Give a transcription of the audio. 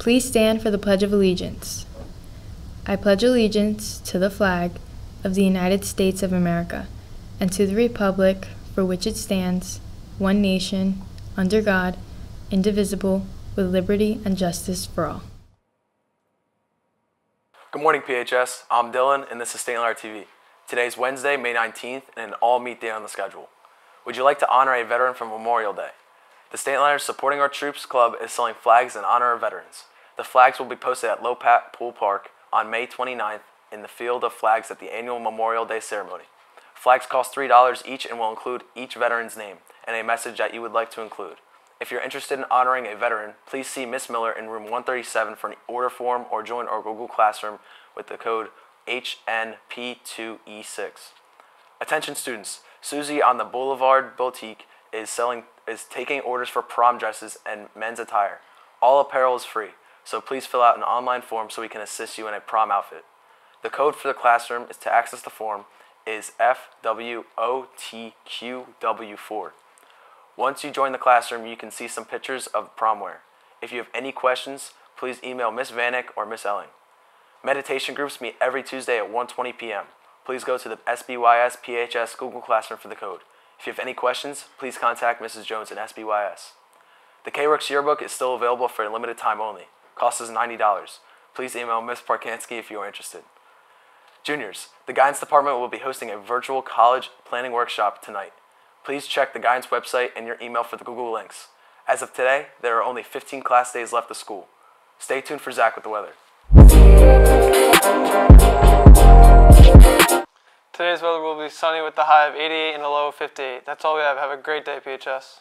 Please stand for the Pledge of Allegiance. I pledge allegiance to the flag of the United States of America and to the republic for which it stands, one nation, under God, indivisible, with liberty and justice for all. Good morning, PHS. I'm Dylan, and this is Stateliner TV. Today is Wednesday, May 19th, and an all-meet day on the schedule. Would you like to honor a veteran for Memorial Day? The Stateliners Supporting Our Troops Club is selling flags in honor of veterans. The flags will be posted at Lopat Pool Park on May 29th in the Field of Flags at the annual Memorial Day ceremony. Flags cost $3 each and will include each veteran's name and a message that you would like to include. If you're interested in honoring a veteran, please see Miss Miller in room 137 for an order form or join our Google Classroom with the code HNP2E6. Attention students, Susie on the Boulevard Boutique is selling is taking orders for prom dresses and men's attire. All apparel is free, so please fill out an online form so we can assist you in a prom outfit. The code for the classroom is to access the form is FWOTQW4. Once you join the classroom, you can see some pictures of prom wear. If you have any questions, please email Miss Vanek or Miss Elling. Meditation groups meet every Tuesday at 1:20 p.m. Please go to the SBYS PHS Google Classroom for the code. If you have any questions, please contact Mrs. Jones in SBYS. The K-Works yearbook is still available for a limited time only. Cost is $90. Please email Ms. Parkansky if you are interested. Juniors, the guidance department will be hosting a virtual college planning workshop tonight. Please check the guidance website and your email for the Google links. As of today, there are only 15 class days left of school. Stay tuned for Zach with the weather. Today's weather sunny with the high of 88 and a low of 58. That's all we have. Have a great day, PHS.